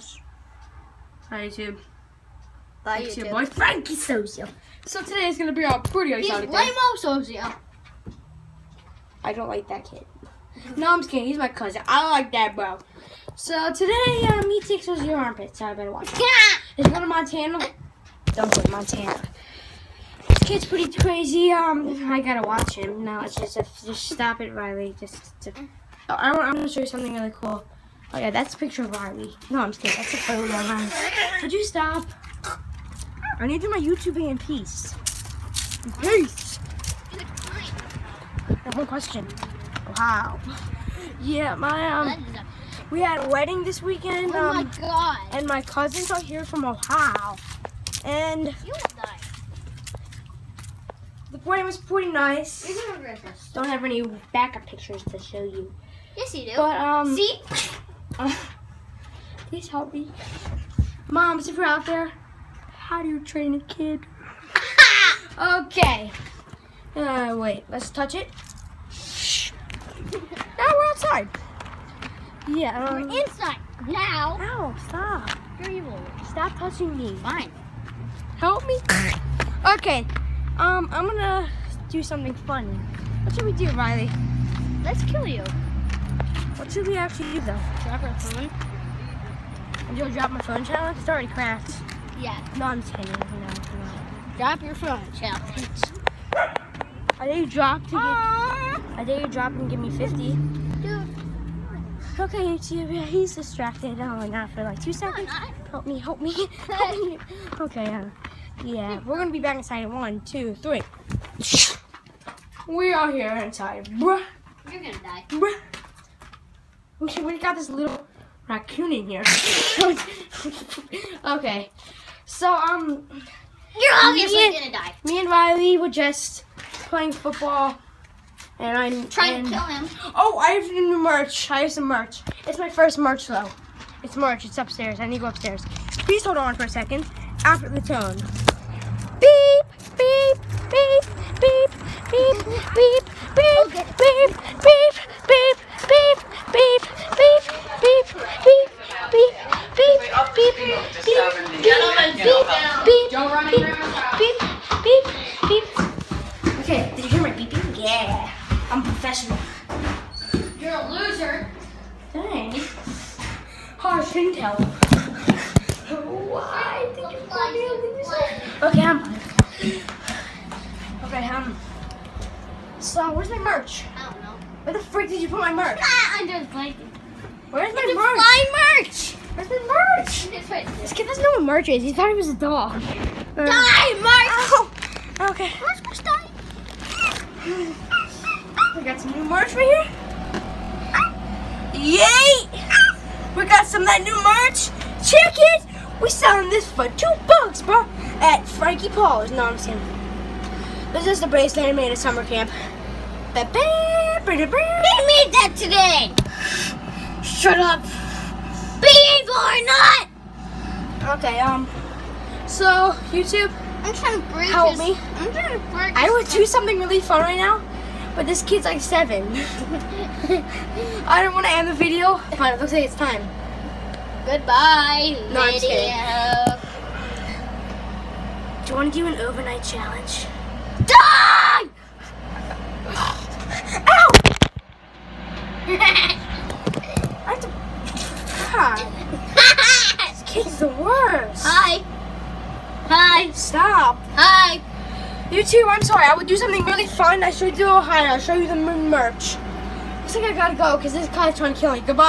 guys. Hi YouTube. Bye, It's your YouTube. boy Frankie Socio. So today is gonna be our pretty He's exotic day. Lamo Socio. I don't like that kid. No, I'm just kidding. He's my cousin. I don't like that, bro. So today, uh, me takes was your armpit, so I better watch it. If you go to Montana, don't to Montana. This kid's pretty crazy. Um, I gotta watch him. No, it's just a, just stop it, Riley. Just, to, I, want- I'm gonna show you something really cool. Oh yeah, that's a picture of Riley. No, I'm just kidding. That's a photo of Riley. Would you stop? I need to do my YouTubing in peace. In peace. I have one question. Wow. Yeah, my um, we had a wedding this weekend. Oh my Um, god. and my cousins are here from Ohio, and the wedding was pretty nice. You're gonna regret. Don't have any backup pictures to show you, Yes, you do. but um, See? Uh, please help me, moms, if you're out there, how do you train a kid? Okay. Uh, wait, let's touch it. Now we're outside. Yeah. Um, We're inside. Now. Ow, stop. You're evil. Stop touching me. Fine. Help me. Okay. Um, I'm gonna do something fun. What should we do, Riley? Let's kill you. What should we actually do, though? Drop our phone. And you'll drop my phone challenge? It's already cracked. Yeah. No, I'm just kidding. No, no. Drop your phone challenge. I dare you drop to get. I dare you drop and give me 50. Dude. Okay, YouTube. He's distracted. Oh, not for like two seconds. Help me, help me, help me. Okay, uh, yeah, we're gonna be back inside in one, two, three. We are here inside, bruh, You're gonna die. bruh. We, we got this little raccoon in here. okay, so um, You're obviously Me- gonna die. me and Riley were just playing football, and I'm Trying to kill him. Oh, I have new merch. I have some merch. It's my first merch though. It's merch. It's upstairs. I need to go upstairs. Please hold on for a second. After the tone. Beep, beep, beep, beep, beep, beep, beep, beep, beep, beep, beep, beep, beep, beep, beep, beep, beep, beep, beep, Gentlemen, beep, sit down. beep, Don't run beep, around the house. beep, beep, beep. Okay, did you hear my beeping? Yeah, I'm professional. You're a loser. Dang. Harsh intel. Why did you call me a loser? Okay, I'm. Okay, um. So, where's my merch? I don't know. Where the frick did you put my merch? Ah, under the blanket. Where's my merch? fine merch. Where's my merch? Right This kid doesn't know what merch is. He thought he was a dog. Uh, Die, merch. Ow. Okay. Let's go die. We got some new merch right here. Yay! We got some of that new merch. Check it. We selling this for two bucks, bro. At Frankie Paul's. No, I'm just kidding. This is the bracelet I made at summer camp. Ba- ba- ba- He made that today. Shut up. Evil or not. Okay, um. So, YouTube, I'm trying to break Help his, me. I'm trying to break I would do something really fun right now, but this kid's like seven. I don't want to end the video, but it looks like it's time. Goodbye, No, video. Do you want to do an overnight challenge? Die! Ow! Hi. Stop. Hi. YouTube, I'm sorry. I would do something really fun. I showed you the Ohio. I'll show you the merch. Looks like I gotta go because this guy's trying to kill me. Goodbye.